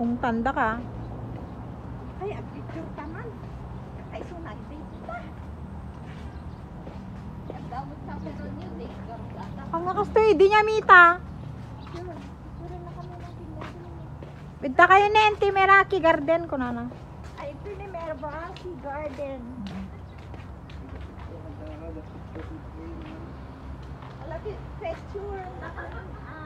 Kung tanda ka. Ay, ang taman. Ay, sunay. Ang gamot sa meron yun eh. Gamot. Ang nakastoy, eh. di niya mita. Yun. Puro na kami Meraki Garden ko na na. Ay, ito ni Mervasi Garden. Lagi picture na ah.